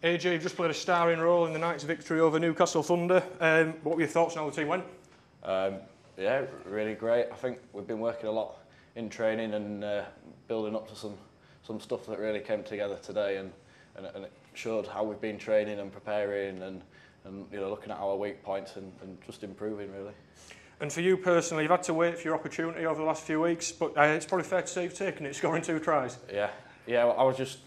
AJ, you've just played a starring role in the Knights' victory over Newcastle Thunder. Um, what were your thoughts on how the team went? Um, yeah, really great. I think we've been working a lot in training and uh, building up to some some stuff that really came together today, and, and, and it showed how we've been training and preparing and, and you know looking at our weak points and, and just improving really. And for you personally, you've had to wait for your opportunity over the last few weeks, but uh, it's probably fair to say you've taken it, scoring two tries. Yeah, yeah. I was just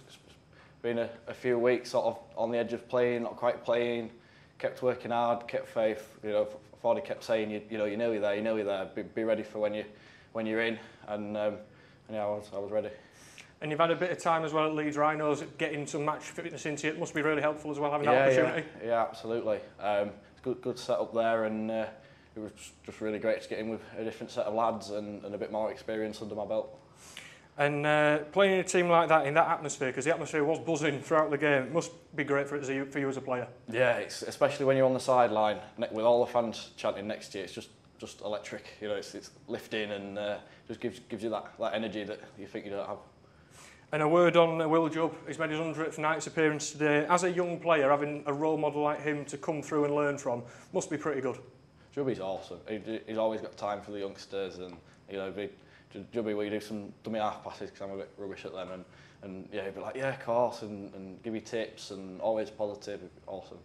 been a, a few weeks sort of on the edge of playing, not quite playing. Kept working hard, kept faith. You know, Fordy kept saying, you, know, you know, you're nearly there, you know, you're nearly there. Be, be ready for when you when you're in, and, um, and yeah, I was I was ready. And you've had a bit of time as well at Leeds Rhinos, getting some match fitness into you. It must be really helpful as well having yeah, that opportunity. Yeah, yeah, absolutely. Um, good good setup there, and uh, it was just really great to get in with a different set of lads and, and a bit more experience under my belt. And uh, playing in a team like that in that atmosphere, because the atmosphere was buzzing throughout the game, it must be great for, for you as a player. Yeah, it's, especially when you're on the sideline with all the fans chanting next to you. It's just just electric. You know, it's, it's lifting and uh, just gives gives you that, that energy that you think you don't have. And a word on Will Jubb. He's made his 100th Knights' appearance today. As a young player, having a role model like him to come through and learn from must be pretty good. Jubby's awesome. He, he's always got time for the youngsters and, you know, be, Jubby, will you do some dummy half passes because I'm a bit rubbish at them and, and yeah, he'd be like, yeah, of course, and, and give you tips and always positive, awesome.